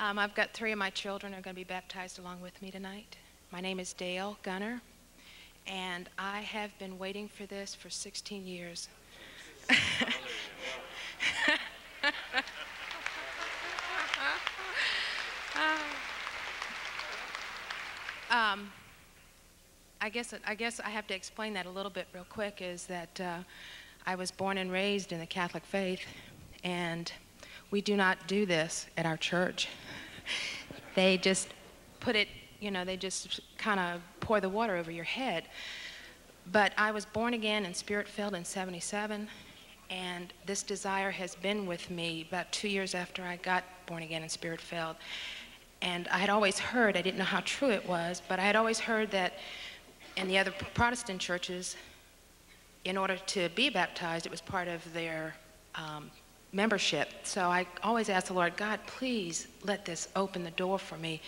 Um, I've got three of my children are going to be baptized along with me tonight. My name is Dale Gunner, and I have been waiting for this for 16 years. um, I guess I guess I have to explain that a little bit real quick. Is that uh, I was born and raised in the Catholic faith, and we do not do this at our church. They just put it, you know, they just kind of pour the water over your head. But I was born again and spirit filled in 77, and this desire has been with me about two years after I got born again and spirit filled. And I had always heard, I didn't know how true it was, but I had always heard that in the other Protestant churches, in order to be baptized, it was part of their um, membership. So I always asked the Lord, God, please let this open the door for me.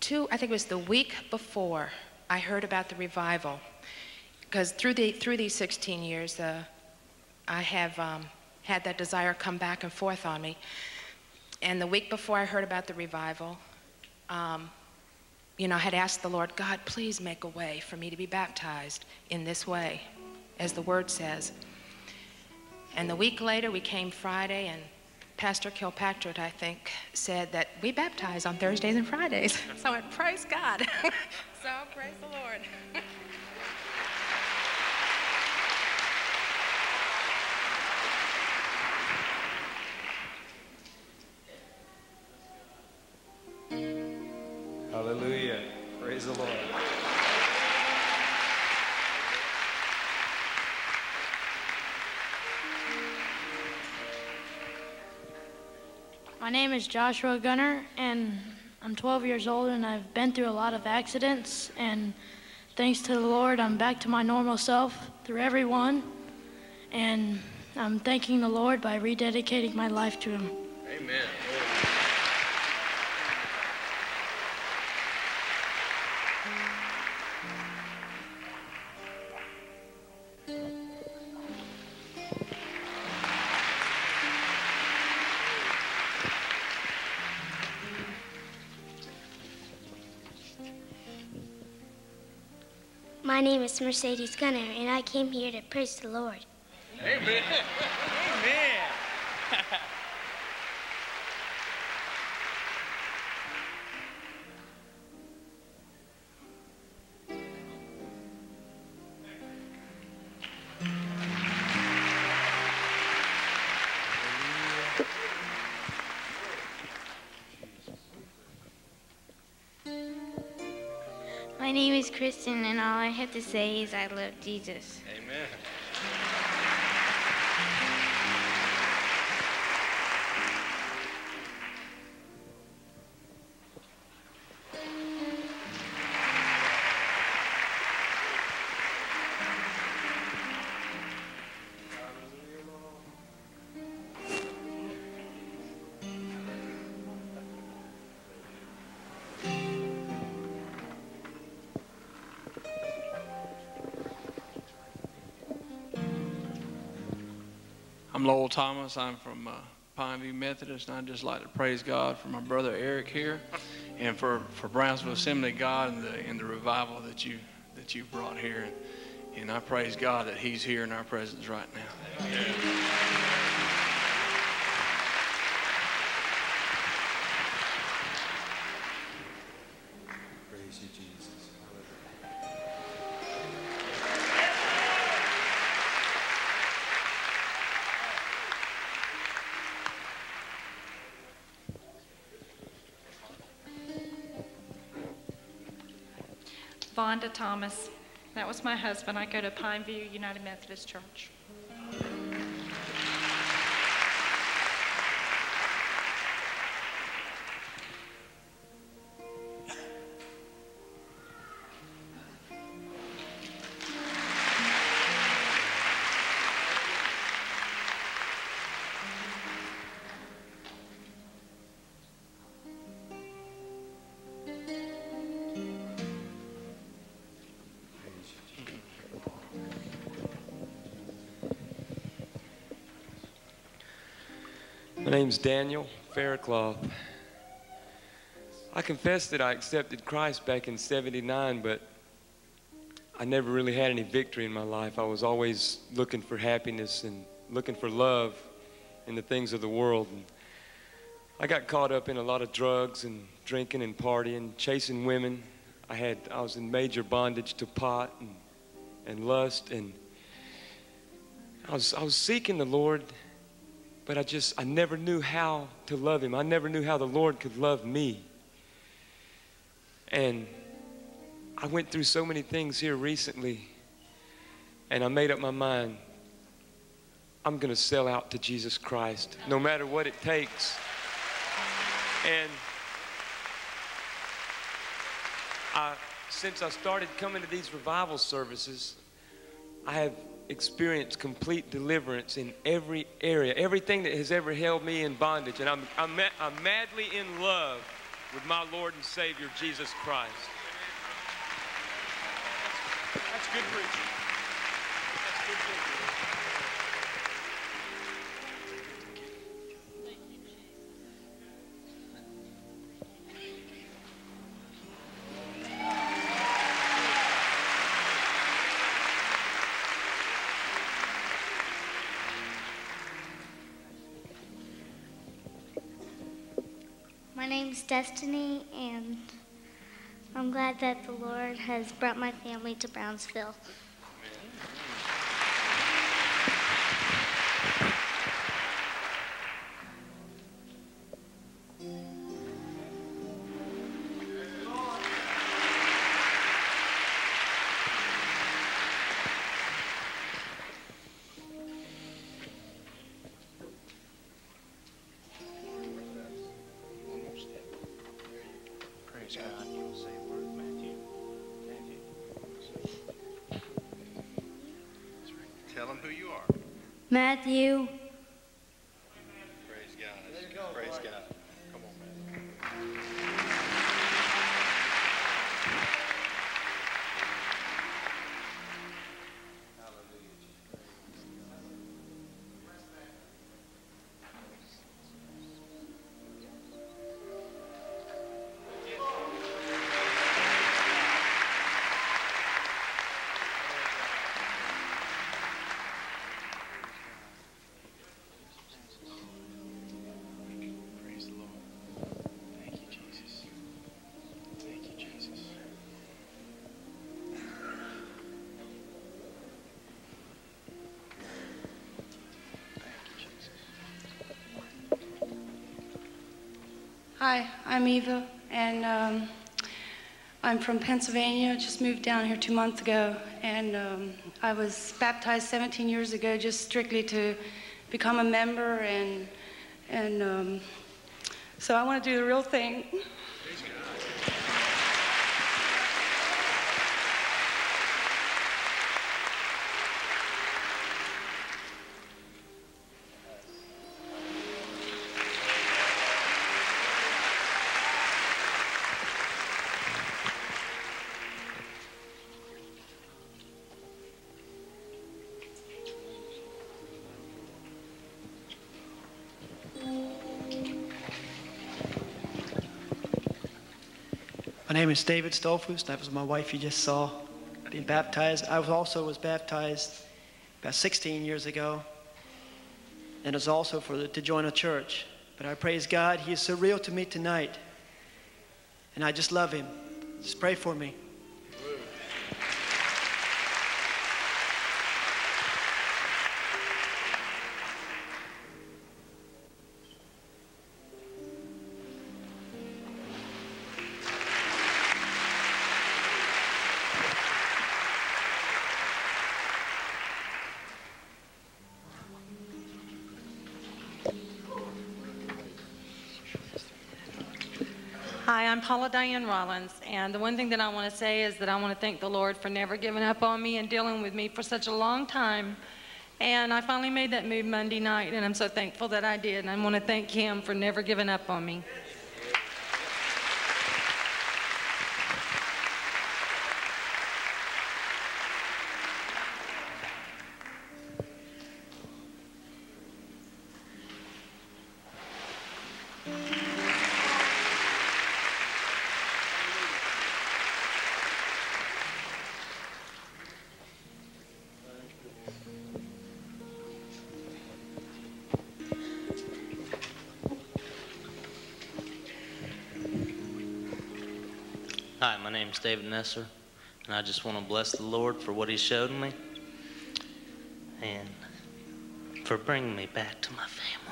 Two, I think it was the week before I heard about the revival, because through the through these 16 years, uh, I have um, had that desire come back and forth on me. And the week before I heard about the revival, um, you know, I had asked the Lord, God, please make a way for me to be baptized in this way, as the word says. And the week later, we came Friday, and Pastor Kilpatrick, I think, said that we baptize on Thursdays and Fridays. so I went, praise God. so praise the Lord. Hallelujah. Praise the Lord. My name is Joshua Gunner, and I'm 12 years old, and I've been through a lot of accidents. And thanks to the Lord, I'm back to my normal self through everyone. And I'm thanking the Lord by rededicating my life to Him. Amen. My name is Mercedes Gunner, and I came here to praise the Lord. Amen. Kristen, and all I have to say is I love Jesus. Amen. Lowell Thomas. I'm from uh, Pineview Methodist, and I'd just like to praise God for my brother Eric here, and for, for Brownsville Assembly God and the and the revival that you that you brought here, and, and I praise God that He's here in our presence right now. Praise Thomas. That was my husband. I go to Pineview United Methodist Church. My name's Daniel Faircloth. I confess that I accepted Christ back in 79, but I never really had any victory in my life. I was always looking for happiness and looking for love in the things of the world. And I got caught up in a lot of drugs and drinking and partying, chasing women. I had I was in major bondage to pot and, and lust and I was I was seeking the Lord, but I just I never knew how to love him. I never knew how the Lord could love me. And I went through so many things here recently, and I made up my mind I'm going to sell out to Jesus Christ, no matter what it takes. And I, since I started coming to these revival services, I have experienced complete deliverance in every area, everything that has ever held me in bondage. And I'm, I'm, I'm madly in love with my Lord and Savior, Jesus Christ. That's good preaching. That's good preaching. Name's Destiny, and I'm glad that the Lord has brought my family to Brownsville. Matthew, Hi, I'm Eva, and um, I'm from Pennsylvania. Just moved down here two months ago, and um, I was baptized 17 years ago, just strictly to become a member, and and um, so I want to do the real thing. My name is David Stoltzfus. That was my wife you just saw being baptized. I was also was baptized about 16 years ago, and it's also for the, to join a church. But I praise God. He is so real to me tonight, and I just love Him. Just pray for me. I'm Paula Diane Rollins, and the one thing that I want to say is that I want to thank the Lord for never giving up on me and dealing with me for such a long time. And I finally made that move Monday night, and I'm so thankful that I did. And I want to thank Him for never giving up on me. Hi, my name is David Nesser, and I just want to bless the Lord for what He showed me and for bringing me back to my family.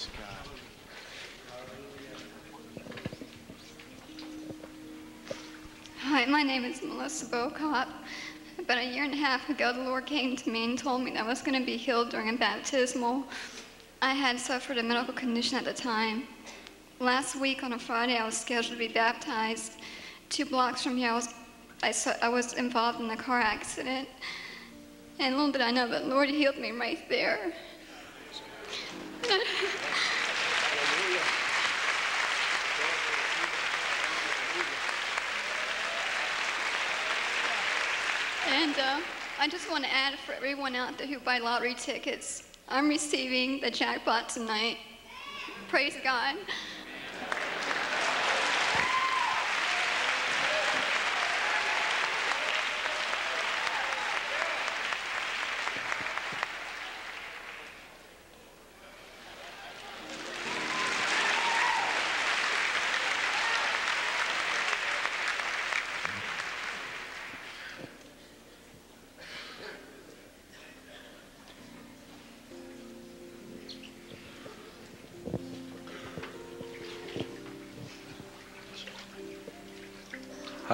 Praise God. Hi, my name is Melissa Bocott. About a year and a half ago, the Lord came to me and told me that I was going to be healed during a baptismal. I had suffered a medical condition at the time. Last week on a Friday, I was scheduled to be baptized. Two blocks from here, I was, I, saw, I was involved in a car accident. And little did I know that the Lord healed me right there. And uh, I just want to add for everyone out there who buy lottery tickets, I'm receiving the jackpot tonight. Praise God.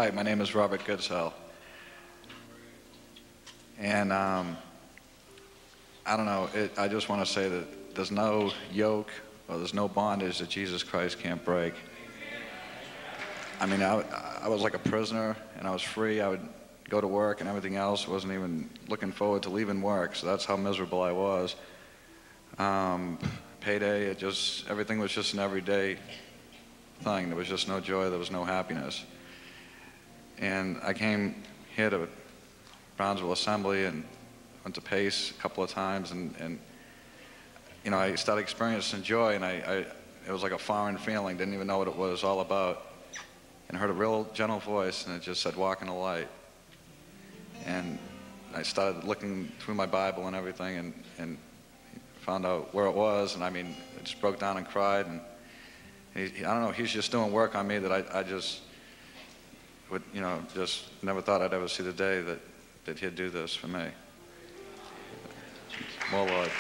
Hi, my name is Robert Goodsell. And um, I don't know, it, I just want to say that there's no yoke or there's no bondage that Jesus Christ can't break. I mean, I, I was like a prisoner and I was free. I would go to work and everything else. wasn't even looking forward to leaving work. So that's how miserable I was. Um, payday, it just, everything was just an everyday thing. There was just no joy. There was no happiness. And I came here to Brownsville Assembly and went to Pace a couple of times, and, and you know, I started experiencing joy, and I, I, it was like a foreign feeling. Didn't even know what it was all about, and heard a real gentle voice, and it just said, "Walk in the light." And I started looking through my Bible and everything, and, and found out where it was, and I mean, I just broke down and cried, and he, I don't know, he's just doing work on me that I, I just would, you know, just never thought I'd ever see the day that, that he'd do this for me. More Lord.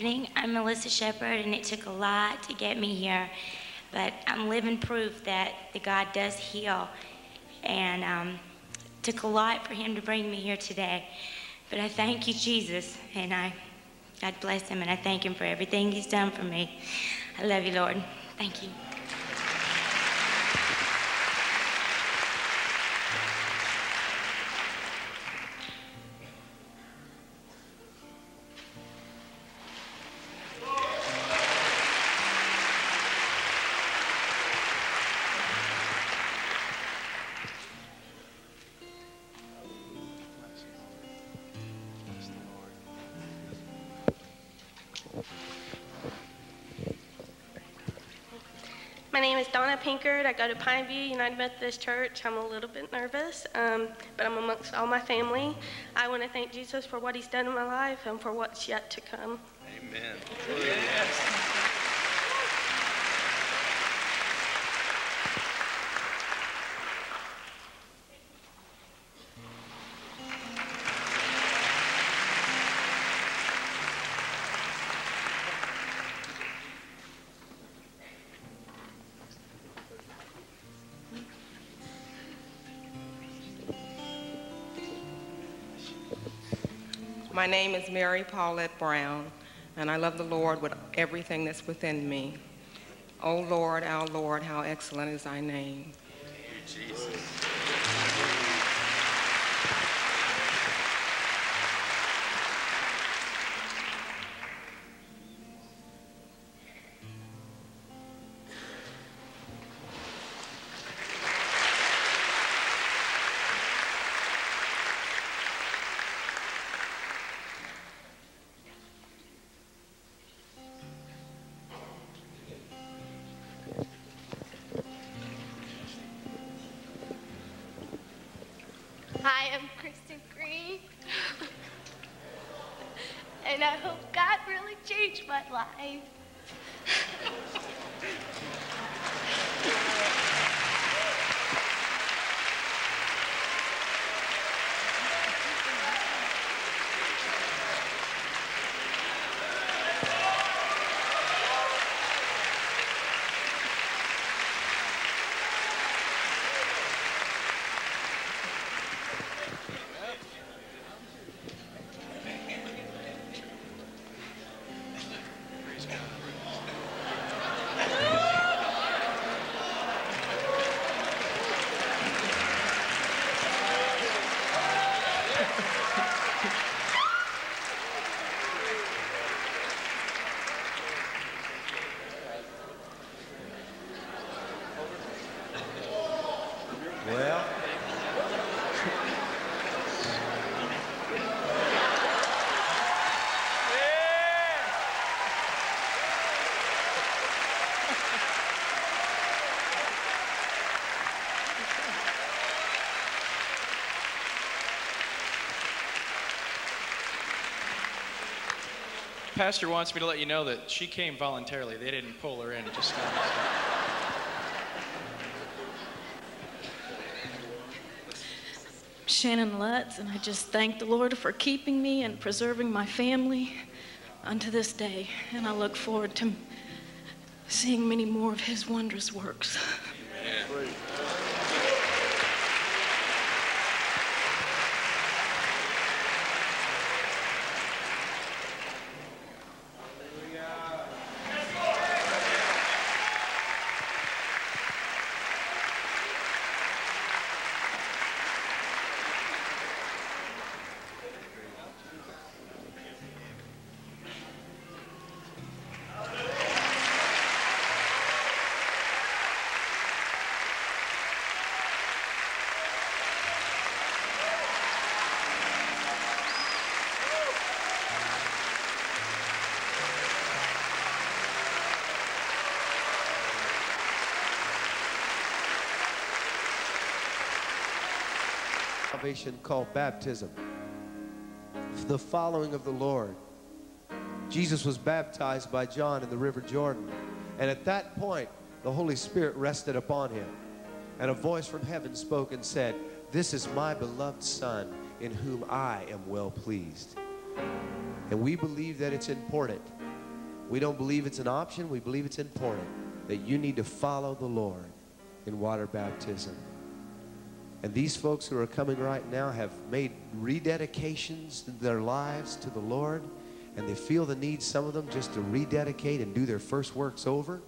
Evening. I'm Melissa Shepard, and it took a lot to get me here, but I'm living proof that the God does heal, and um, took a lot for Him to bring me here today. But I thank you, Jesus, and I, God bless Him, and I thank Him for everything He's done for me. I love you, Lord. Thank you. I go to Pineview United Methodist Church. I'm a little bit nervous, um, but I'm amongst all my family. I want to thank Jesus for what He's done in my life and for what's yet to come. Amen. My name is Mary Paulette Brown, and I love the Lord with everything that's within me. O Lord, our Lord, how excellent is thy name. Hi, my Pastor wants me to let you know that she came voluntarily. They didn't pull her in. Just Shannon Lutz, and I just thank the Lord for keeping me and preserving my family unto this day. And I look forward to seeing many more of His wondrous works. Salvation called baptism, the following of the Lord. Jesus was baptized by John in the River Jordan. And at that point, the Holy Spirit rested upon him. And a voice from heaven spoke and said, This is my beloved Son, in whom I am well pleased. And we believe that it's important. We don't believe it's an option, we believe it's important that you need to follow the Lord in water baptism. And these folks who are coming right now have made rededications in their lives to the Lord, and they feel the need, some of them, just to rededicate and do their first works over.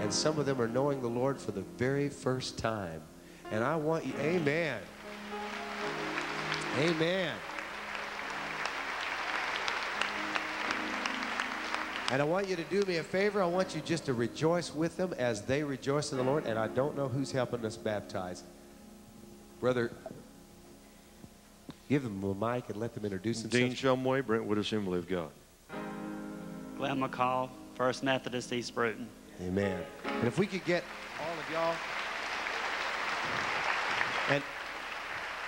And some of them are knowing the Lord for the very first time. And I want you, amen. Amen. And I want you to do me a favor. I want you just to rejoice with them as they rejoice in the Lord. And I don't know who's helping us baptize. Brother, give them a mic and let them introduce themselves. Dean themselves. Shumway, Brentwood Assembly of God. Glenn McCall, First Methodist East Brewton. Amen. And if we could get all of y'all, and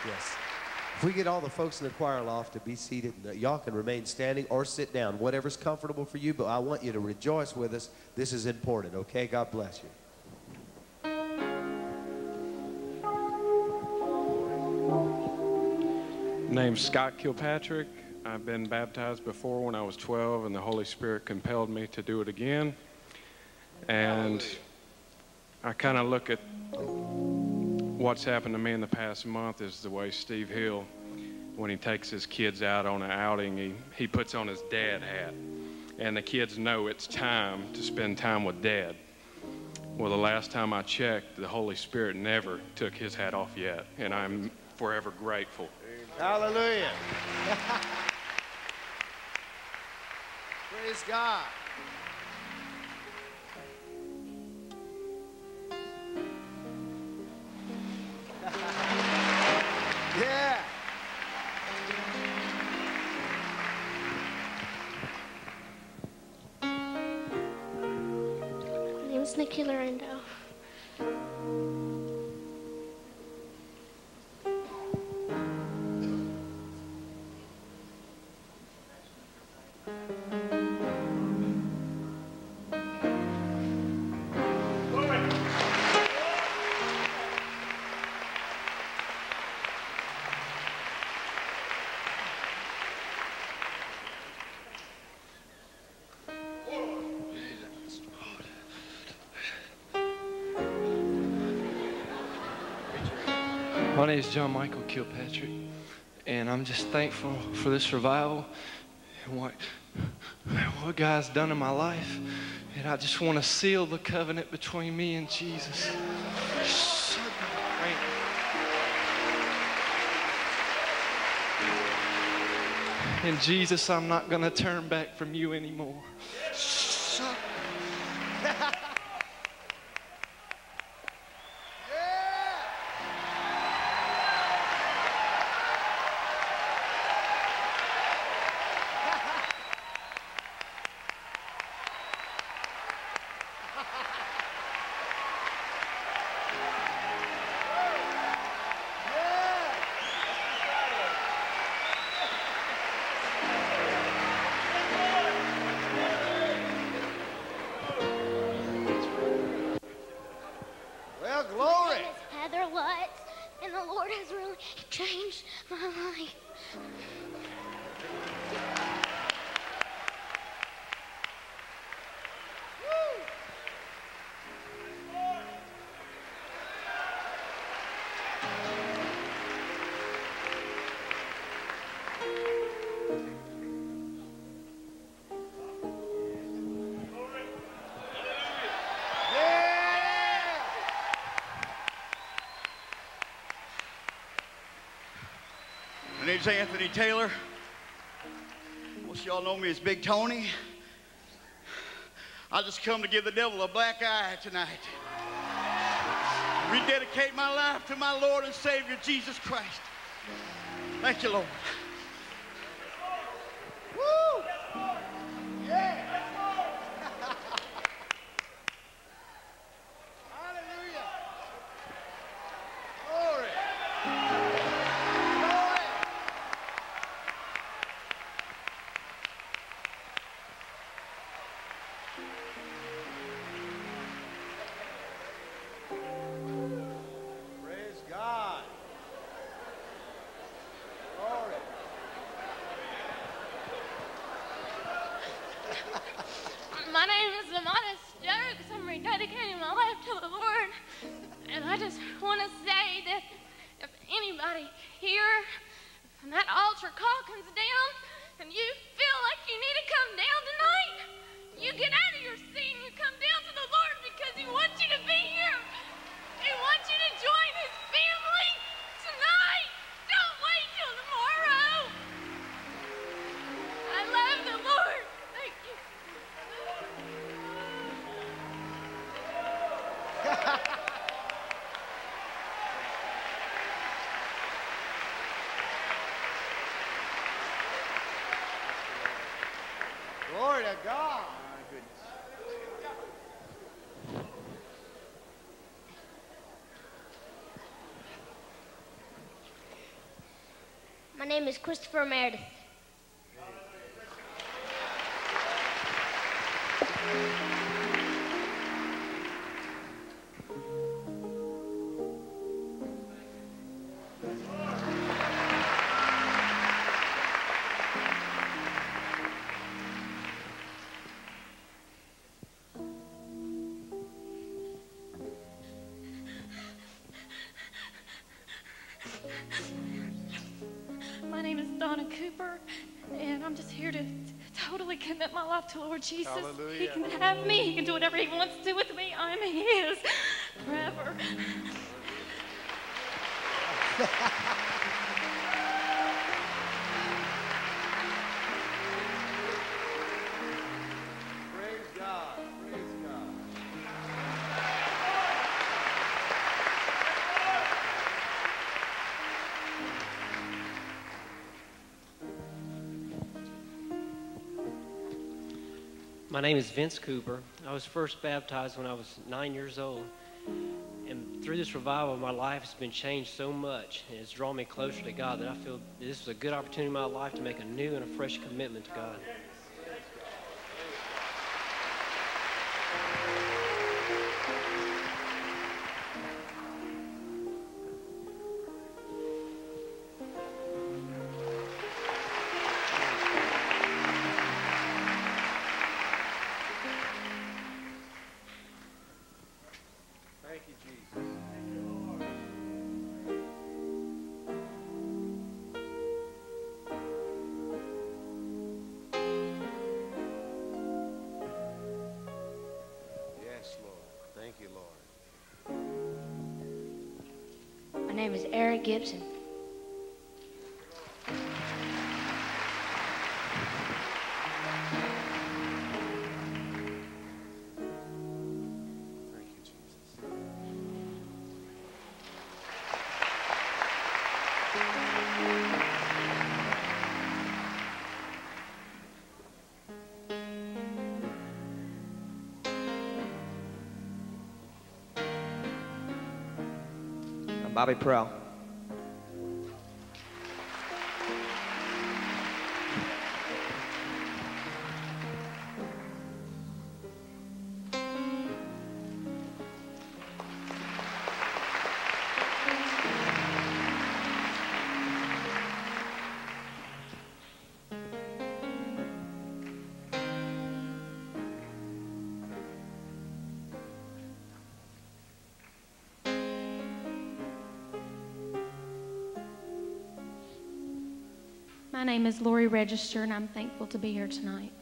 yes, if we get all the folks in the choir loft to be seated, and, y'all can remain standing or sit down, whatever's comfortable for you. But I want you to rejoice with us. This is important. Okay? God bless you. Name's Scott Kilpatrick. I've been baptized before when I was 12, and the Holy Spirit compelled me to do it again. And I kind of look at what's happened to me in the past month is the way Steve Hill when he takes his kids out on an outing, he, he puts on his dad hat. And the kids know it's time to spend time with dad. Well, the last time I checked, the Holy Spirit never took his hat off yet, and I'm forever grateful. Hallelujah. Praise God. yeah. My name is Nikki Lorendo. Name is John Michael Kilpatrick, and I'm just thankful for this revival and what, what God's done in my life. And I just want to seal the covenant between me and Jesus. And Jesus, I'm not going to turn back from you anymore. Name's Anthony Taylor. Most y'all know me as Big Tony. I just come to give the devil a black eye tonight. Rededicate my life to my Lord and Savior, Jesus Christ. Thank you, Lord. That altar call comes down and you feel like you need to come down tonight, you get out of your seat and you come down to the Lord because He wants you to be here. He wants you to join His family God. My name is Christopher Meredith. Lord Jesus. He can have me. He can do whatever He wants to do with me. I'm His name is Vince Cooper. I was first baptized when I was nine years old. And through this revival, my life has been changed so much, and it's drawn me closer to God that I feel this is a good opportunity in my life to make a new and a fresh commitment to God. Name is Eric Gibson. Bobby Prell. My name is Lori Register, and I'm thankful to be here tonight.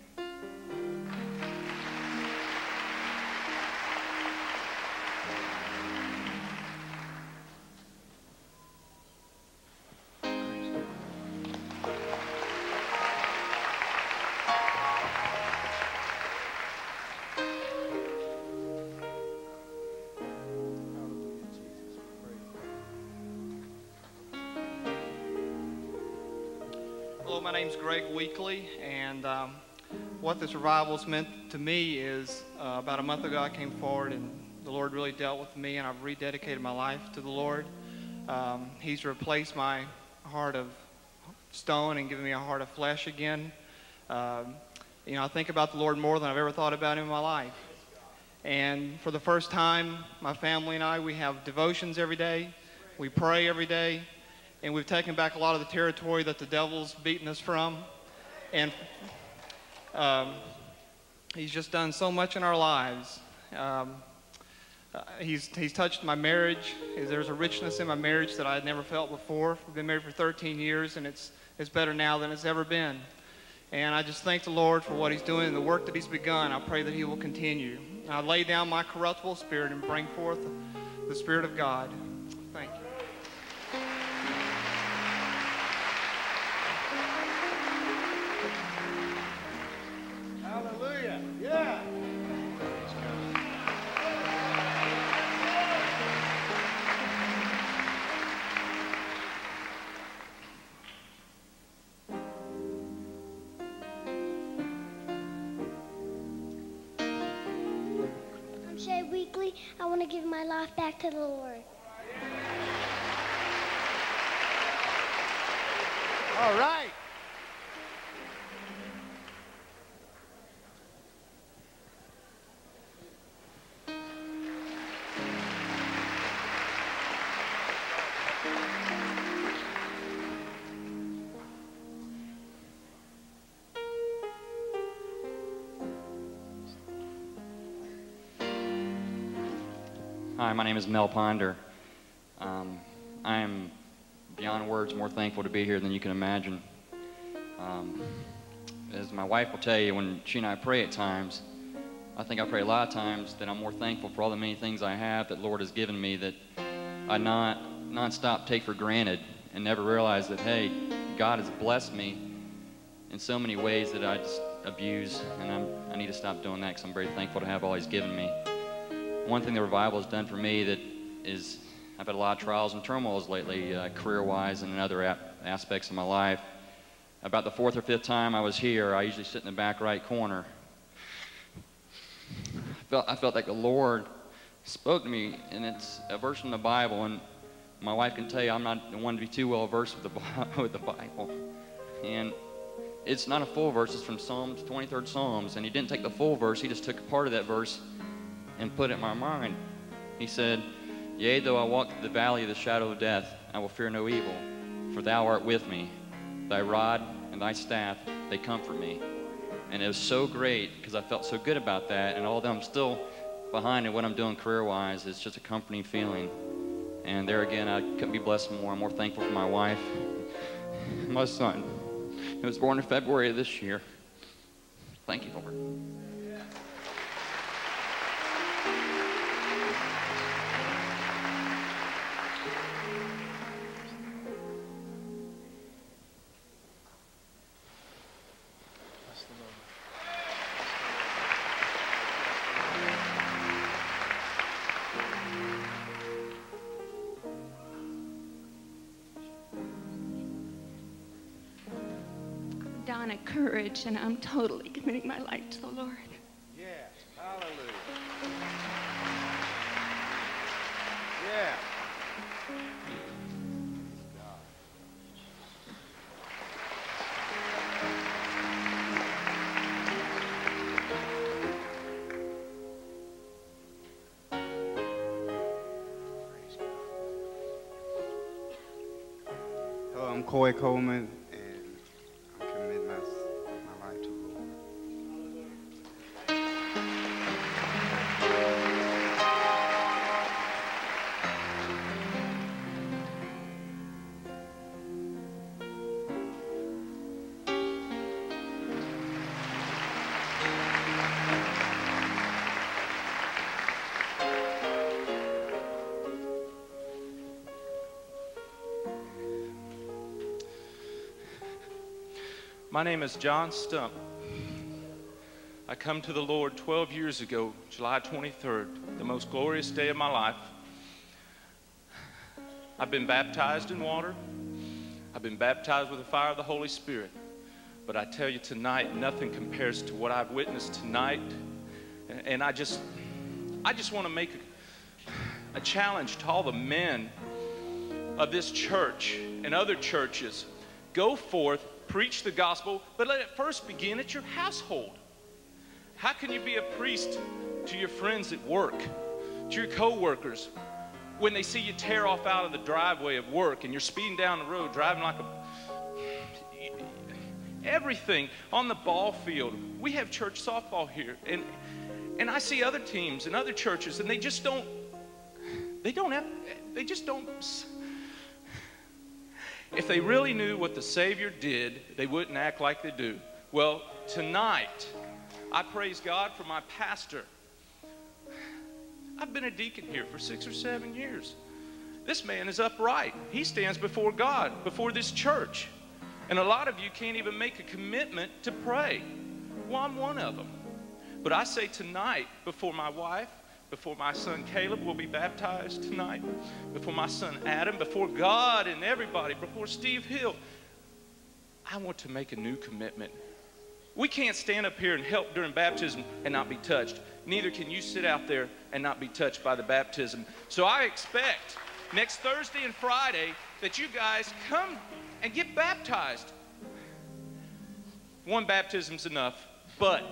Greg Weekly, and um, what this revival's meant to me is uh, about a month ago I came forward and the Lord really dealt with me, and I've rededicated my life to the Lord. Um, he's replaced my heart of stone and given me a heart of flesh again. Um, you know, I think about the Lord more than I've ever thought about Him in my life. And for the first time, my family and I, we have devotions every day. We pray every day. And we've taken back a lot of the territory that the devil's beaten us from. And um, he's just done so much in our lives. Um, uh, he's, he's touched my marriage. There's a richness in my marriage that I had never felt before. We've been married for 13 years, and it's, it's better now than it's ever been. And I just thank the Lord for what He's doing and the work that He's begun. I pray that He will continue. I lay down my corruptible spirit and bring forth the Spirit of God. I'm Shay Weekly. I want to give my life back to the Lord. All right. Hi, my name is Mel Ponder. Um, I am beyond words more thankful to be here than you can imagine. Um, as my wife will tell you, when she and I pray at times, I think I pray a lot of times that I'm more thankful for all the many things I have that Lord has given me that I not nonstop take for granted and never realize that hey, God has blessed me in so many ways that I just abuse, and I'm, I need to stop doing that because I'm very thankful to have all He's given me. One thing the revival has done for me that is I've had a lot of trials and turmoils lately, uh, career-wise and in other aspects of my life. About the fourth or fifth time I was here, I usually sit in the back right corner. I felt, I felt like the Lord spoke to me, and it's a verse from the Bible, and my wife can tell you I'm not the one to be too well versed with the, with the Bible. And it's not a full verse, it's from Psalms, 23rd Psalms, and he didn't take the full verse, he just took a part of that verse and put it in my mind. He said, Yea, though I walk through the valley of the shadow of death, I will fear no evil, for thou art with me. Thy rod and thy staff, they comfort me. And it was so great because I felt so good about that, and although I'm still behind in what I'm doing career-wise, it's just a comforting feeling. And there again, I couldn't be blessed more. I'm more thankful for my wife, my son. He was born in February of this year. Thank you, Lord. Courage, and I'm totally committing my life to the Lord. Yes. Hallelujah. Yeah. Coy Coleman, My name is John Stump. I come to the Lord 12 years ago, July 23rd, the most glorious day of my life. I've been baptized in water. I've been baptized with the fire of the Holy Spirit. But I tell you tonight, nothing compares to what I've witnessed tonight. And I just, I just want to make a, a challenge to all the men of this church and other churches. Go forth, preach the gospel, but let it first begin at your household. How can you be a priest to your friends at work, to your co-workers, when they see you tear off out of the driveway of work and you're speeding down the road, driving like a everything on the ball field. We have church softball here, and and I see other teams and other churches, and they just don't. They don't have. They just don't. If they really knew what the Savior did, they wouldn't act like they do. Well, tonight, I praise God for my pastor. I've been a deacon here for six or seven years. This man is upright. He stands before God, before this church. And a lot of you can't even make a commitment to pray. Well, I'm one of them. But I say tonight, before my wife, before my son Caleb will be baptized tonight, before my son Adam, before God and everybody, before Steve Hill, I want to make a new commitment. We can't stand up here and help during baptism and not be touched. Neither can you sit out there and not be touched by the baptism. So I expect next Thursday and Friday that you guys come and get baptized. One baptism's enough, but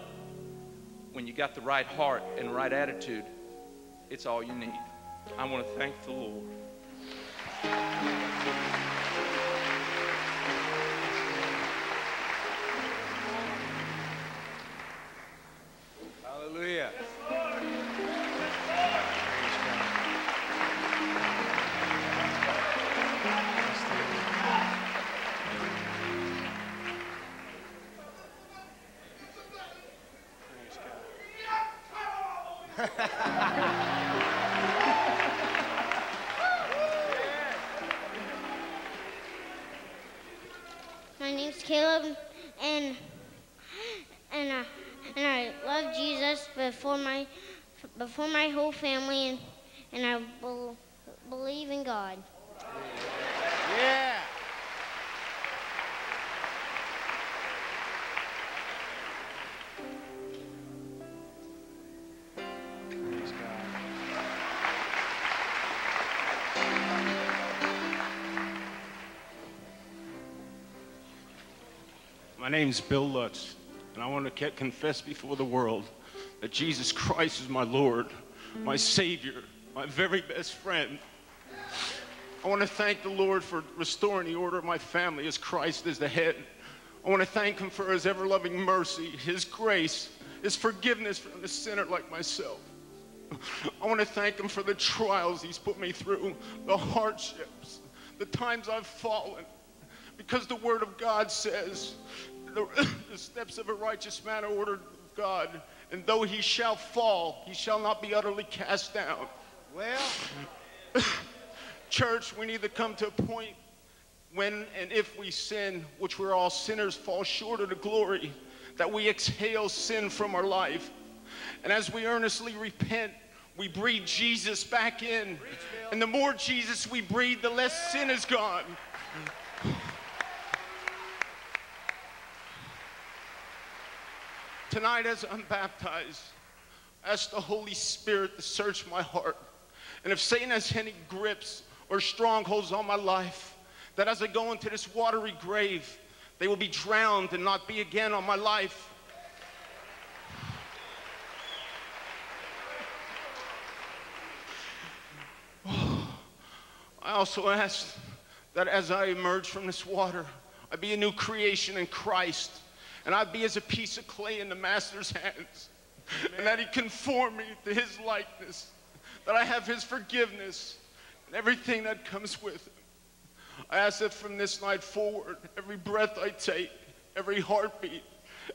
when you got the right heart and right attitude, it's all you need. I want to thank the Lord. My name's Bill Lutz, and I want to confess before the world that Jesus Christ is my Lord, my Savior, my very best friend. I want to thank the Lord for restoring the order of my family as Christ is the head. I want to thank Him for His ever loving mercy, His grace, His forgiveness from a sinner like myself. I want to thank Him for the trials He's put me through, the hardships, the times I've fallen. Because the Word of God says, the, the steps of a righteous man are ordered of God, and though he shall fall, he shall not be utterly cast down. Well, church, we need to come to a point when and if we sin, which we're all sinners, fall short of the glory, that we exhale sin from our life. And as we earnestly repent, we breathe Jesus back in. And the more Jesus we breathe, the less sin is gone. Tonight, as I'm baptized, ask the Holy Spirit to search my heart. And if Satan has any grips or strongholds on my life, that as I go into this watery grave, they will be drowned and not be again on my life. I also ask that as I emerge from this water, I be a new creation in Christ, and I'd be as a piece of clay in the Master's hands, and that He conform me to His likeness, that I have His forgiveness and everything that comes with it. I ask that from this night forward, every breath I take, every heartbeat,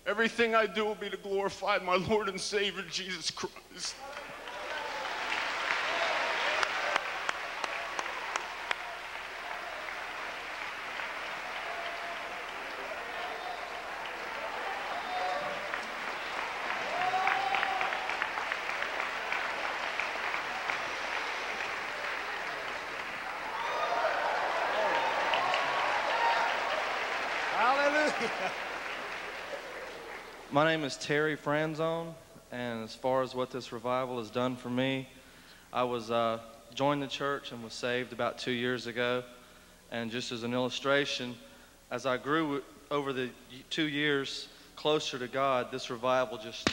everything I do will be to glorify my Lord and Savior Jesus Christ. Hallelujah. My name is Terry Franzone, and as far as what this revival has done for me, I was uh, joined the church and was saved about two years ago. And just as an illustration, as I grew over the two years closer to God, this revival just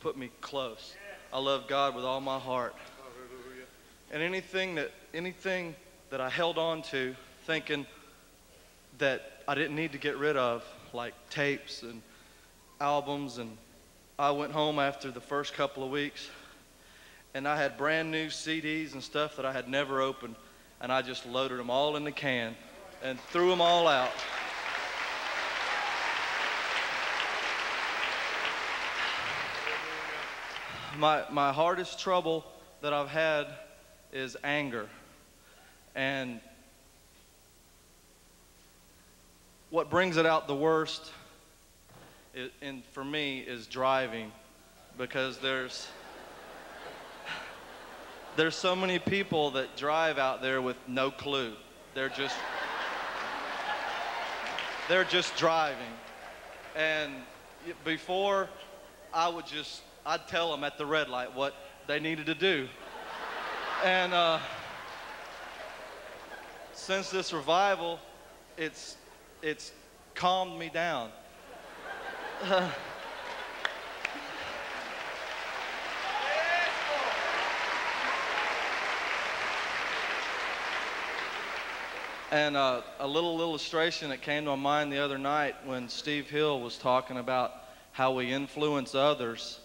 put me close. I love God with all my heart. And anything that anything that I held on to, thinking that I didn't need to get rid of, like tapes and albums. And I went home after the first couple of weeks, and I had brand new CDs and stuff that I had never opened, and I just loaded them all in the can and threw them all out. My, my hardest trouble that I've had is anger. And what brings it out the worst i and for me is driving because there's there's so many people that drive out there with no clue. They're just they're just driving. And before i would just i'd tell them at the red light what they needed to do. And uh, since this revival it's it's calmed me down. and uh, a little illustration that came to my mind the other night when Steve Hill was talking about how we influence others.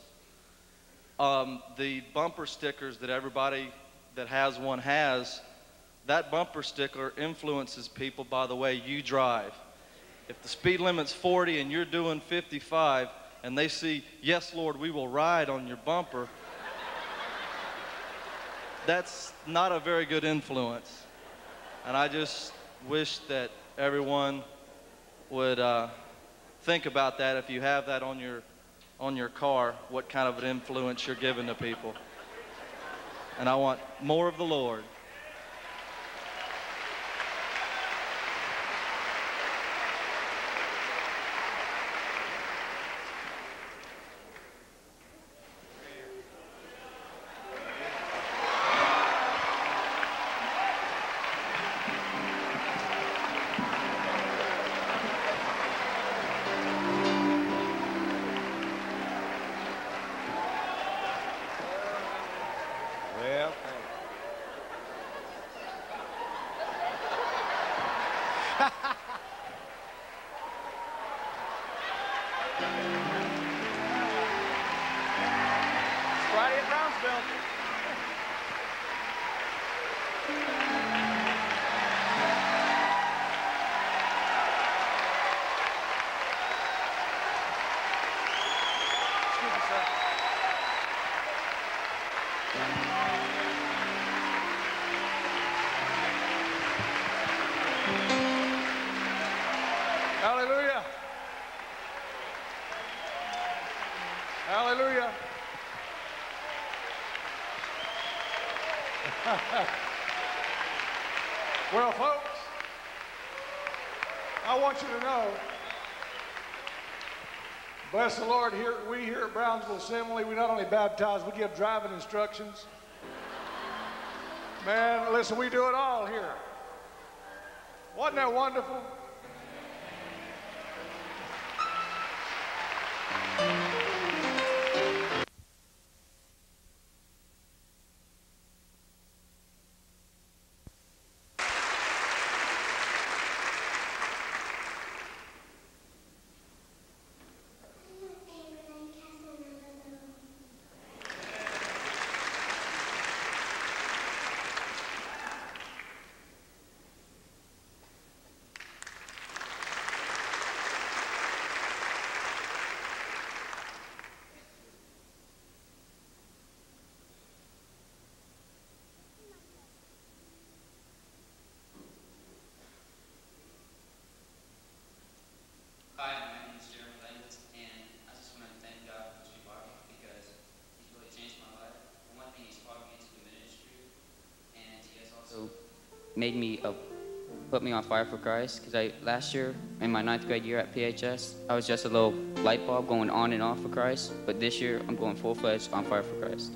Um, the bumper stickers that everybody that has one has, that bumper sticker influences people by the way you drive. If the speed limit's 40 and you're doing 55 and they see, yes, Lord, we will ride on your bumper, that's not a very good influence. And I just wish that everyone would uh, think about that if you have that on your, on your car, what kind of an influence you're giving to people. and I want more of the Lord. Want you to know, bless the Lord, here, we here at Brownsville Assembly, we not only baptize, we give driving instructions. Man, listen, we do it all here. Wasn't that wonderful? Made me put me on fire for Christ. Because I last year in my ninth grade year at PHS, I was just a little light bulb going on and off for Christ. But this year, I'm going full fledged on fire for Christ.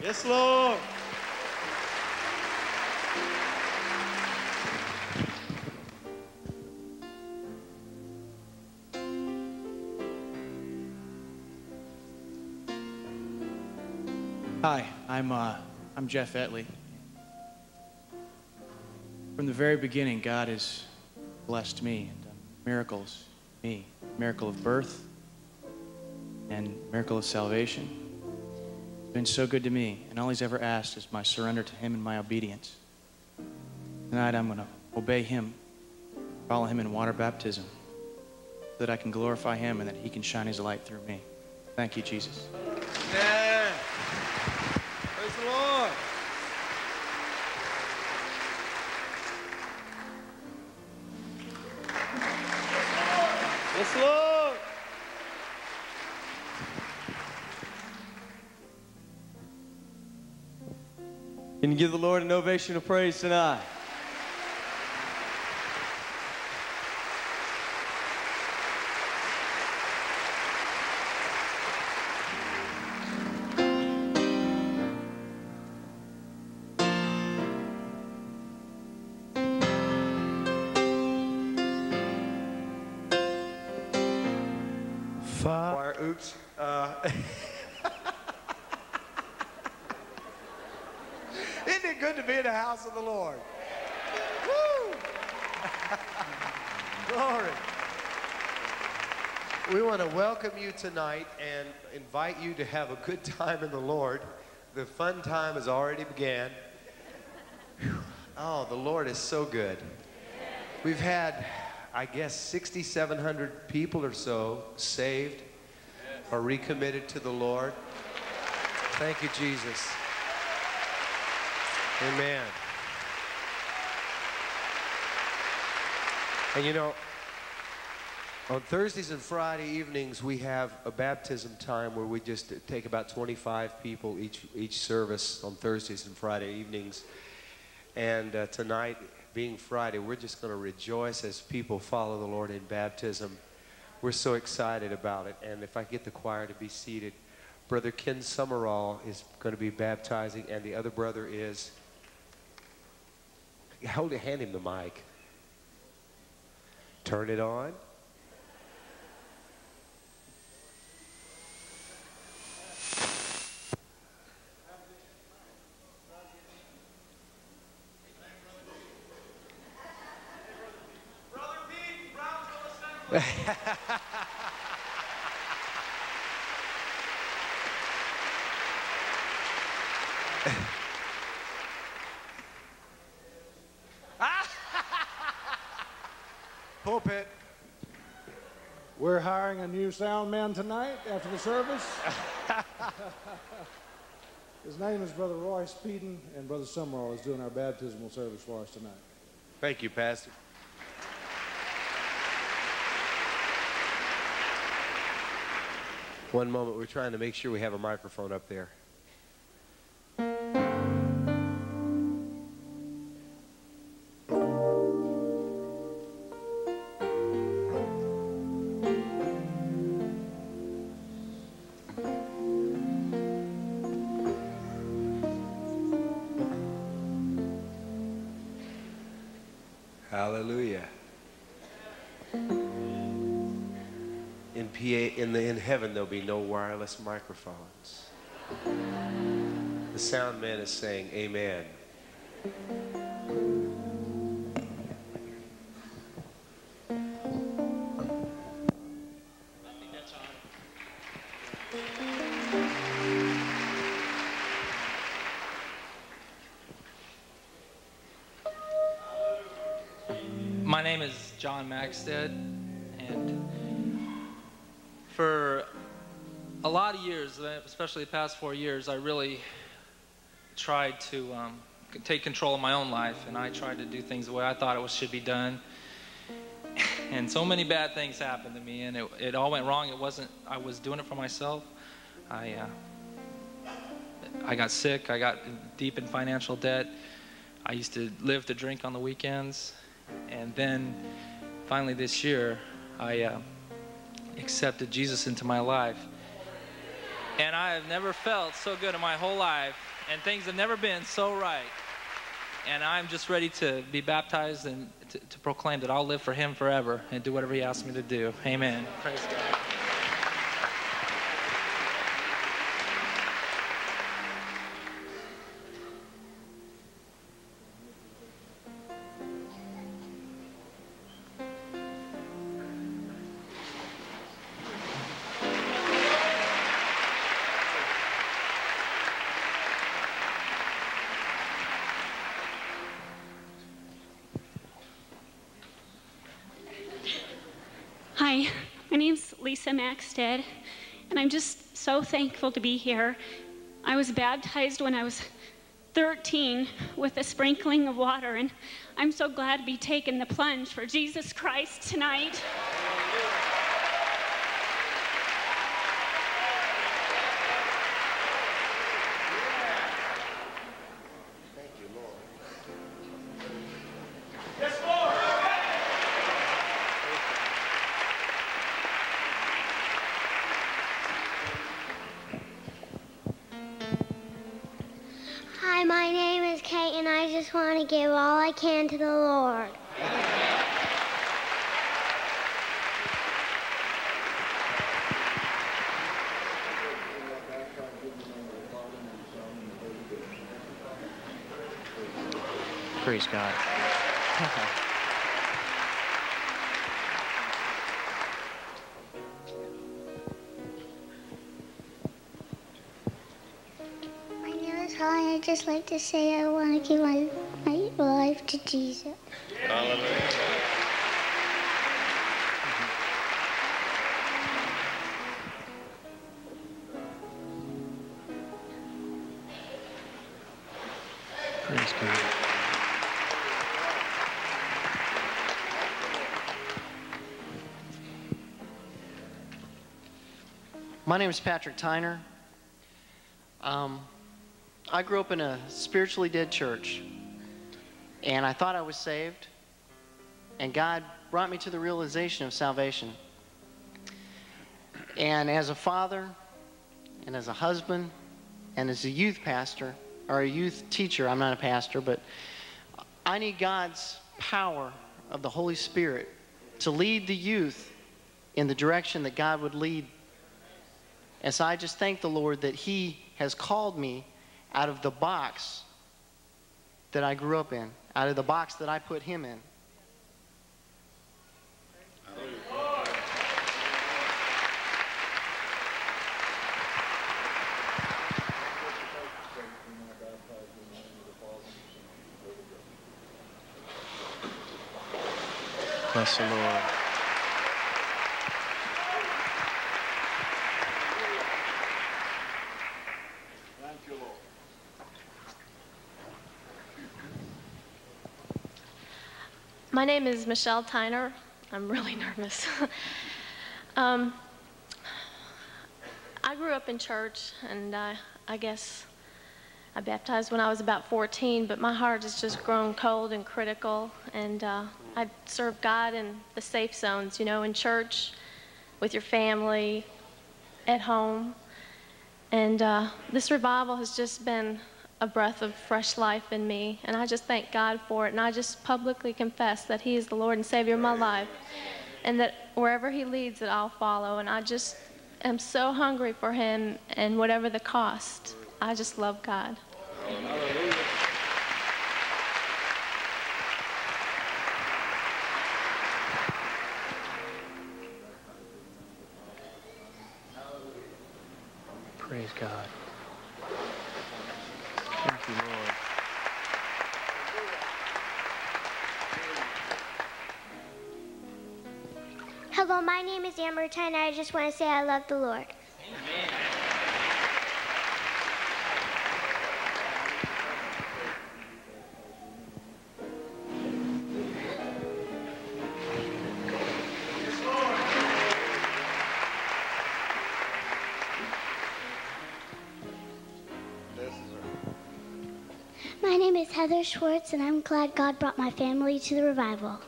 Yes, Lord. Hi, I'm uh, I'm Jeff Etley. From the very beginning, God has blessed me and done miracles. Me, miracle of birth and miracle of salvation. He's been so good to me, and all He's ever asked is my surrender to Him and my obedience. Tonight, I'm going to obey Him, follow Him in water baptism, so that I can glorify Him and that He can shine His light through me. Thank you, Jesus. Yeah. Lord. Yes, Lord. Can you give the Lord an ovation of praise tonight? Welcome you tonight and invite you to have a good time in the Lord. The fun time has already began. Oh, the Lord is so good. We've had, I guess, 6,700 people or so saved or recommitted to the Lord. Thank you, Jesus. Amen. And you know, On Thursdays and Friday evenings, we have a baptism time where we just take about 25 people each, each service on Thursdays and Friday evenings. And uh, tonight, being Friday, we're just going to rejoice as people follow the Lord in baptism. We're so excited about it. And if I get the choir to be seated, Brother Ken Summerall is going to be baptizing, and the other brother is. Hold hand him the mic. Turn it on. Pulpit. We're hiring a new sound man tonight after the service. His name is Brother Roy Speeden, and Brother Summerall is doing our baptismal service for us tonight. Thank you, Pastor. One moment, we're trying to make sure we have a microphone up there. No wireless microphones. The sound man is saying amen. My name is John Maxted, especially the past four years, I really tried to um, take control of my own life, and I tried to do things the way I thought it was, should be done. And so many bad things happened to me, and it, it all went wrong. It wasn't I was doing it for myself. I uh, I got sick. I got deep in financial debt. I used to live to drink on the weekends. And then finally this year, I uh, accepted Jesus into my life. And I have never felt so good in my whole life, and things have never been so right. And I'm just ready to be baptized and to, to proclaim that I'll live for Him forever and do whatever He asks me to do. Amen. Praise God. And I'm just so thankful to be here. I was baptized when I was 13 with a sprinkling of water, and I'm so glad to be taking the plunge for Jesus Christ tonight. Just want to give all I can to the Lord. Praise God. just like to say I want to give my, my life to Jesus. God. My name is Patrick Tyner. Um, I grew up in a spiritually dead church, and I thought I was saved, and God brought me to the realization of salvation. And as a father, and as a husband, and as a youth pastor, or a youth teacher, I'm not a pastor, but I need God's power of the Holy Spirit to lead the youth in the direction that God would lead. And so I just thank the Lord that He has called me out of the box that I grew up in, out of the box that I put Him in. Bless the Lord. My name is Michelle Tyner. I'm really nervous. um, I grew up in church, and uh, I guess I baptized when I was about 14, but my heart has just grown cold and critical, and uh, I serve God in the safe zones, you know, in church, with your family, at home. And uh, this revival has just been a breath of fresh life in me. And I just thank God for it. And I just publicly confess that He is the Lord and Savior of my life. And that wherever He leads, that I'll follow. And I just am so hungry for Him and whatever the cost. I just love God. Praise God. Name is Amber Tyner. I just want to say I love the Lord. My name is Heather Schwartz, and I'm glad God brought my family to the revival.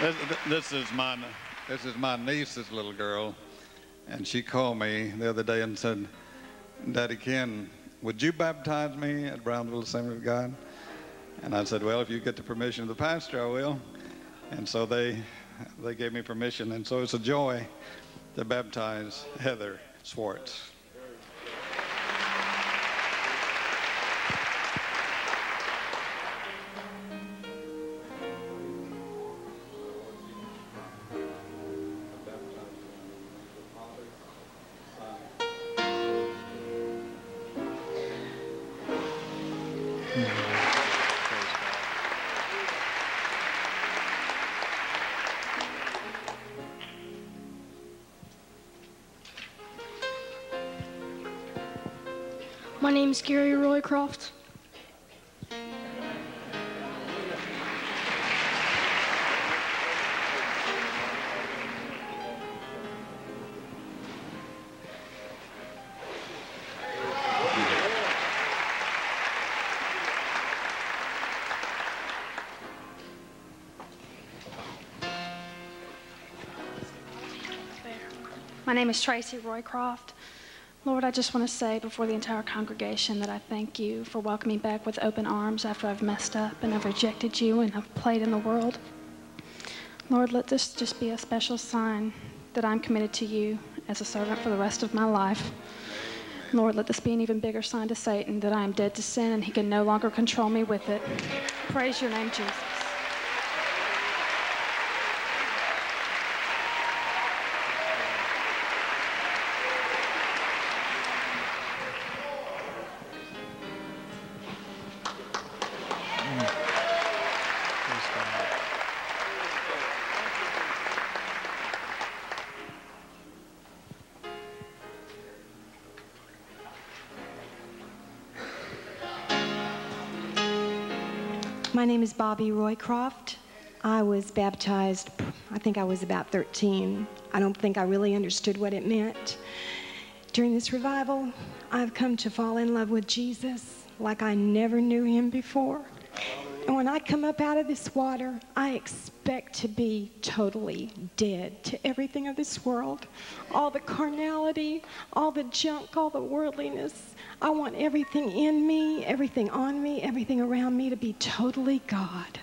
This, this is my this is my niece's little girl, and she called me the other day and said, "Daddy Ken, would you baptize me at Brownsville Assembly of God?" And I said, "Well, if you get the permission of the pastor, I will." And so they they gave me permission, and so it's a joy to baptize Heather Schwartz. My name is Tracy Roycroft. Lord, I just want to say before the entire congregation that I thank you for welcoming me back with open arms after I've messed up and I've rejected you and I've played in the world. Lord, let this just be a special sign that I'm committed to you as a servant for the rest of my life. Lord, let this be an even bigger sign to Satan that I am dead to sin and he can no longer control me with it. Praise your name, Jesus. Name is Bobby Roycroft. I was baptized, I think I was about 13. I don't think I really understood what it meant. During this revival, I've come to fall in love with Jesus like I never knew him before. When I come up out of this water, I expect to be totally dead to everything of this world. All the carnality, all the junk, all the worldliness. I want everything in me, everything on me, everything around me to be totally God.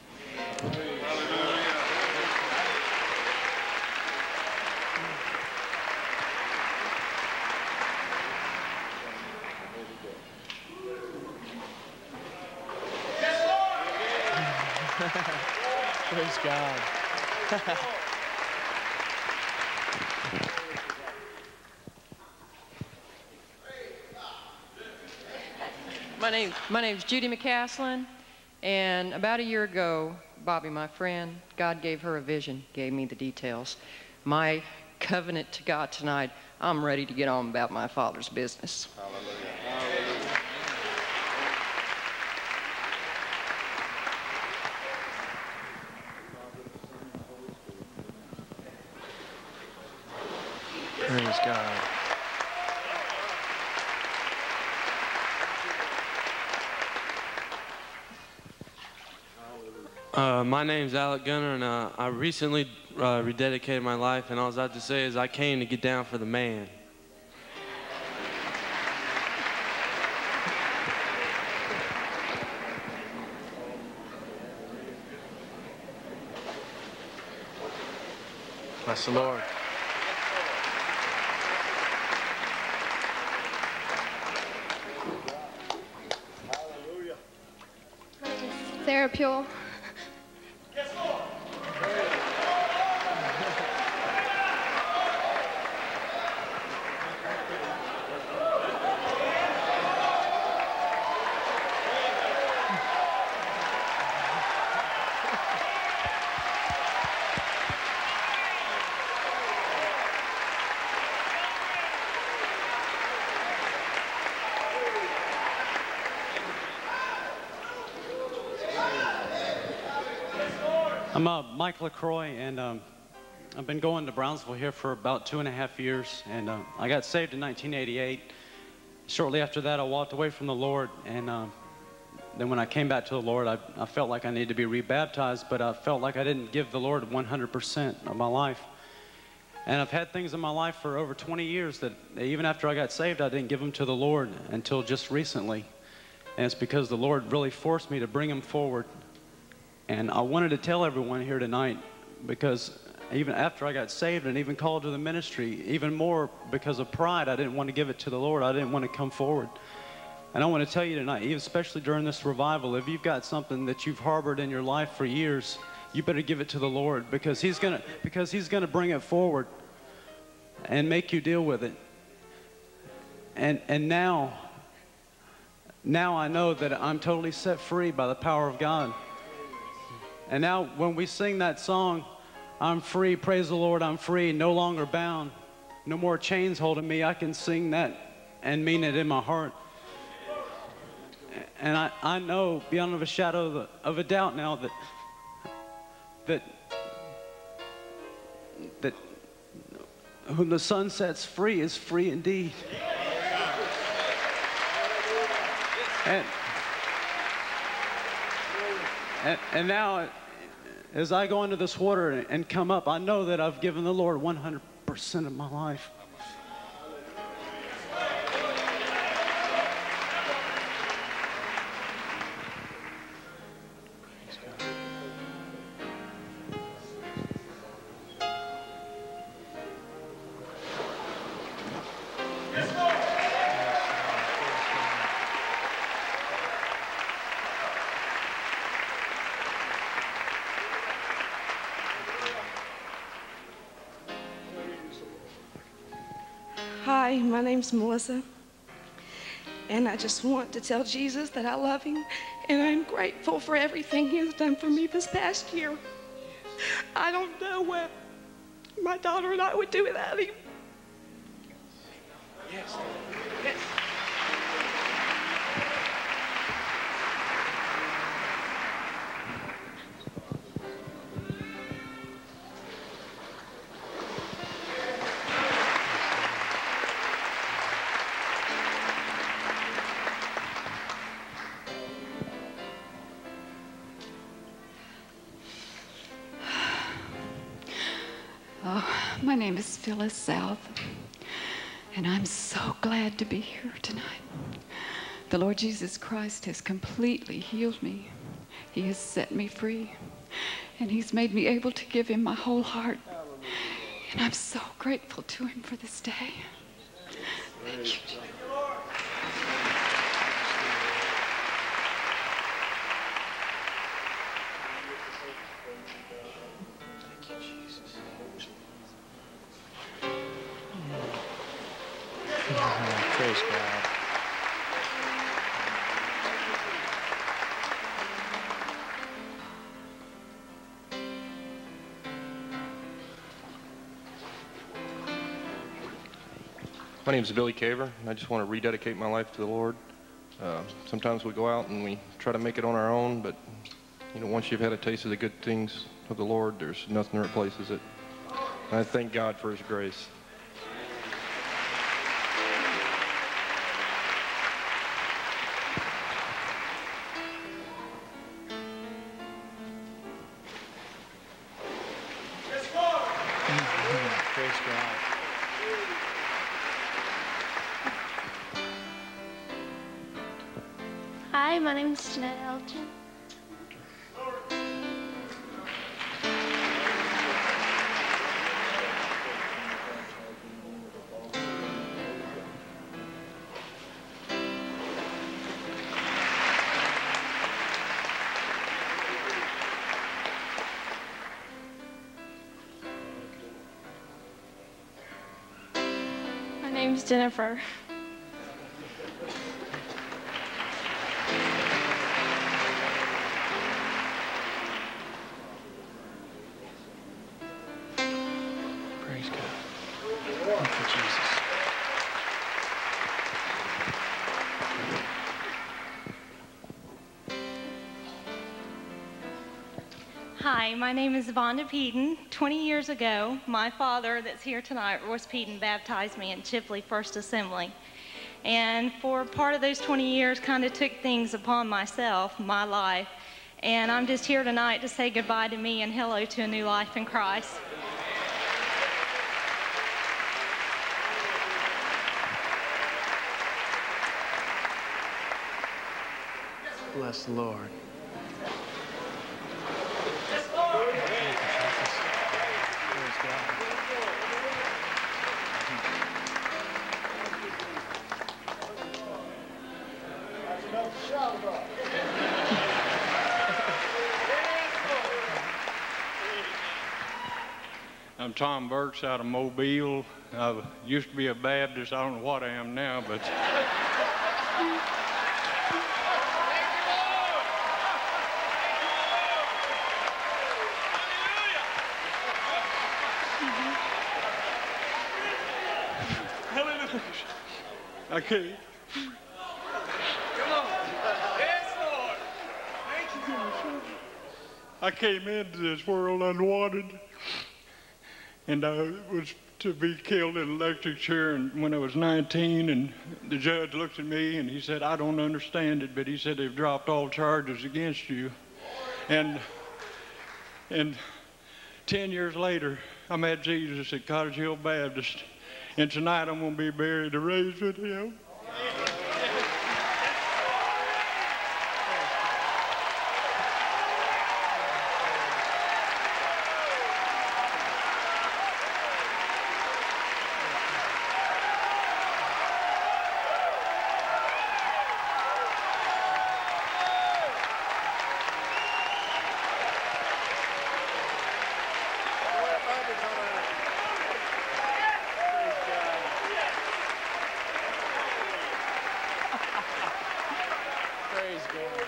Praise God. My name, my name's Judy McCaslin, and about a year ago, Bobby, my friend, God gave her a vision, gave me the details. My covenant to God tonight, I'm ready to get on about my father's business. Praise God. Uh, my name's Alec Gunner, and uh, I recently uh, rededicated my life. And all I have to say is, I came to get down for the man. Bless the Lord. Sarah Pure. Uh, Mike LaCroix, and um, I've been going to Brownsville here for about two and a half years. And uh, I got saved in 1988. Shortly after that, I walked away from the Lord. And um, then when I came back to the Lord, I, I felt like I needed to be rebaptized, but I felt like I didn't give the Lord 100% of my life. And I've had things in my life for over 20 years that even after I got saved, I didn't give them to the Lord until just recently. And it's because the Lord really forced me to bring them forward. And I wanted to tell everyone here tonight because even after I got saved and even called to the ministry, even more because of pride, I didn't want to give it to the Lord. I didn't want to come forward. And I want to tell you tonight, especially during this revival, if you've got something that you've harbored in your life for years, you better give it to the Lord because He's gonna because He's gonna bring it forward and make you deal with it. And and now now I know that I'm totally set free by the power of God. And now when we sing that song, I'm free, praise the Lord, I'm free, no longer bound, no more chains holding me, I can sing that and mean it in my heart. And I, I know beyond of a shadow of a, of a doubt now that that that whom the Son sets free is free indeed. And, and, and now, as I go into this water and, and come up, I know that I've given the Lord 100% of my life. Name's Melissa. And I just want to tell Jesus that I love him and I'm grateful for everything he has done for me this past year. I don't know what my daughter and I would do without him. Yes. Phyllis South, and I'm so glad to be here tonight. The Lord Jesus Christ has completely healed me. He has set me free, and He's made me able to give Him my whole heart. And I'm so grateful to Him for this day. My name is Billy Caver, and I just want to rededicate my life to the Lord. Uh, sometimes we go out and we try to make it on our own, but you know, once you've had a taste of the good things of the Lord, there's nothing that replaces it. And I thank God for His grace. Jennifer. Hi, my name is Vonda Peden. 20 years ago, my father, that's here tonight, Royce Peden, baptized me in Chipley First Assembly. And for part of those 20 years, kind of took things upon myself, my life. And I'm just here tonight to say goodbye to me and hello to a new life in Christ. Bless the Lord. Tom Burks out of Mobile. I used to be a Baptist. I don't know what I am now, but I came. I came into this world unwanted, and I was to be killed in an electric chair. And when I was 19, and the judge looked at me and he said, "I don't understand it," but he said they've dropped all charges against you. And and 10 years later, I met Jesus at Cottage Hill Baptist, and tonight I'm to be buried and raised with him. Praise God.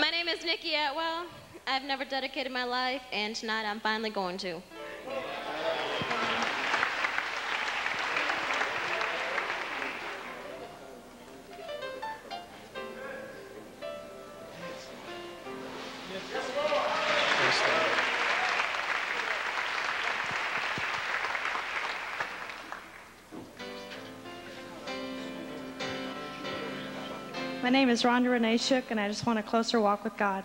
My name is Nikki Atwell. I've never dedicated my life, and tonight I'm finally going to. My name is Rhonda Renee Shook, and I just want a closer walk with God.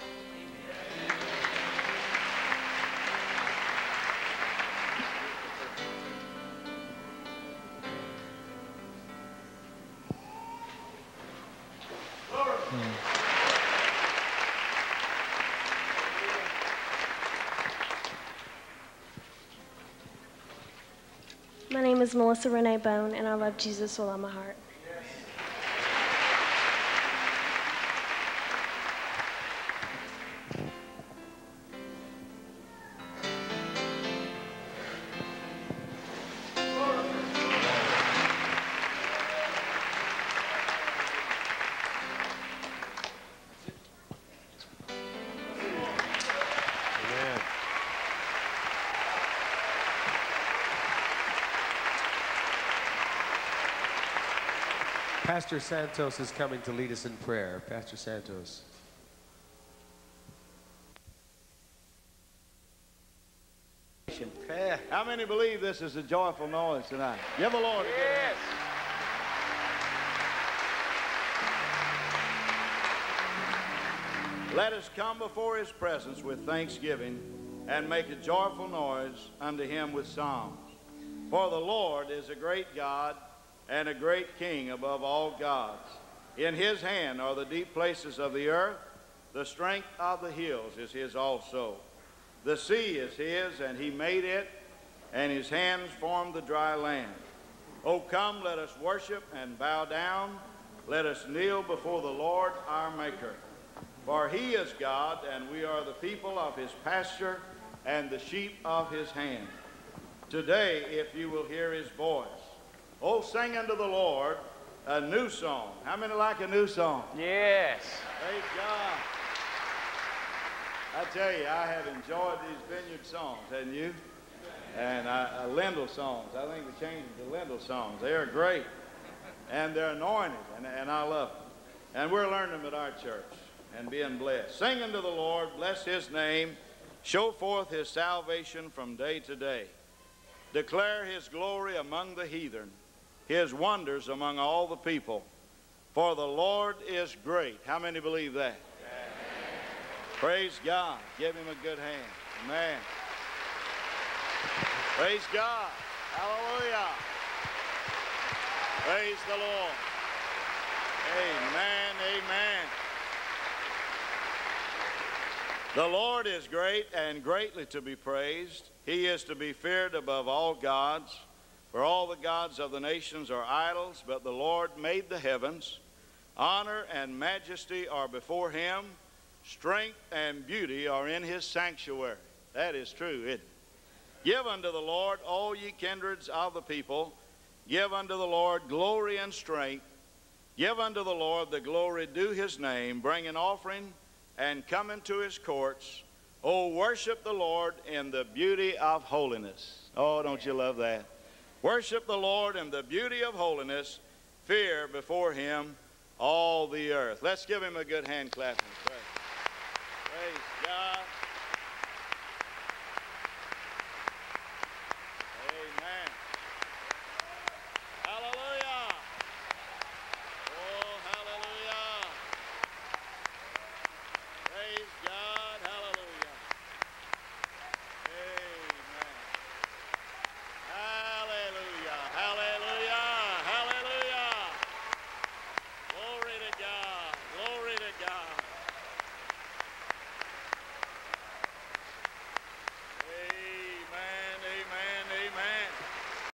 Is Melissa Renee Bone, and I love Jesus with all my heart. Pastor Santos is coming to lead us in prayer. Pastor Santos. How many believe this is a joyful noise tonight? Give the Lord a good. Let us come before his presence with thanksgiving and make a joyful noise unto him with psalms. For the Lord is a great God and a great King above all gods. In his hand are the deep places of the earth. The strength of the hills is his also. The sea is his, and he made it, and his hands formed the dry land. O come, let us worship and bow down. Let us kneel before the Lord our Maker. For he is God, and we are the people of his pasture and the sheep of his hand. Today, if you will hear his voice, oh, sing unto the Lord a new song. How many like a new song? Yes. Praise God. I tell you, I have enjoyed these vineyard songs, haven't you? And uh, uh, Lindell songs. I think we changed them to Lindell songs. They are great. And they're anointed, and, and I love them. And we're learning them at our church and being blessed. Sing unto the Lord, bless his name, show forth his salvation from day to day. Declare his glory among the heathen, his wonders among all the people. For the Lord is great. How many believe that? Praise God. Give him a good hand. Amen. Praise God. Hallelujah. Praise the Lord. Amen. Amen. The Lord is great and greatly to be praised. He is to be feared above all gods. For all the gods of the nations are idols, but the Lord made the heavens. Honor and majesty are before him. Strength and beauty are in his sanctuary. That is true, isn't it? Give unto the Lord, all ye kindreds of the people. Give unto the Lord glory and strength. Give unto the Lord the glory due his name. Bring an offering and come into his courts. Oh, worship the Lord in the beauty of holiness. Oh, don't you love that? Worship the Lord in the beauty of holiness. Fear before him all the earth. Let's give him a good hand clap and praise. praise.